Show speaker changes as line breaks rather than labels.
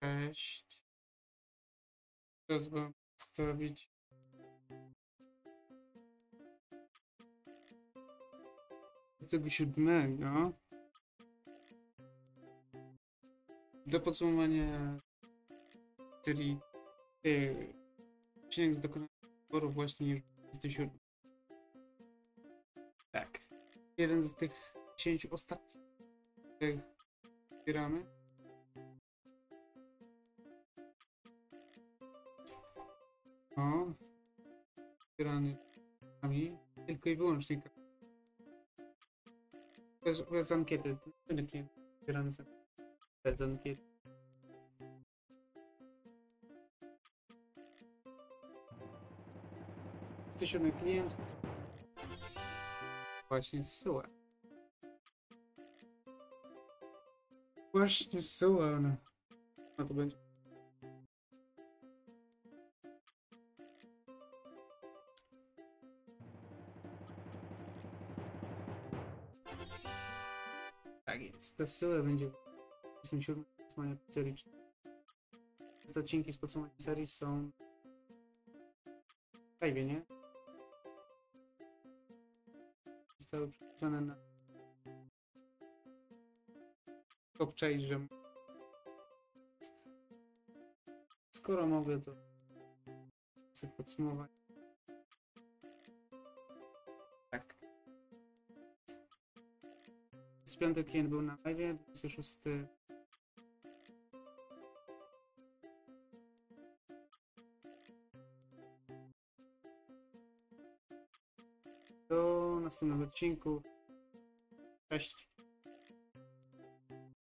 Cześć. Teraz przedstawić tego siódmego do podsumowania serii yy, odcinek z dokonania wyboru właśnie już 27. Tak. Jeden z tych 10 ostatnich, których zbieramy. O, zbierany kami, tylko i wyłącznie kami. Bez, bez ankiety, zbierany z bez ankiety. Stasiony klient właśnie zsyła. Właśnie zsyła, no. No to będzie. Tak jest, ta syła będzie w 87 podsumowania serii. Te odcinki z podsumowania serii są w live, nie? Zostały przerzucone na obczaić, że skoro mogę, to chcę podsumować. Z piątek klient był na live, 26 do następnego odcinku. Cześć.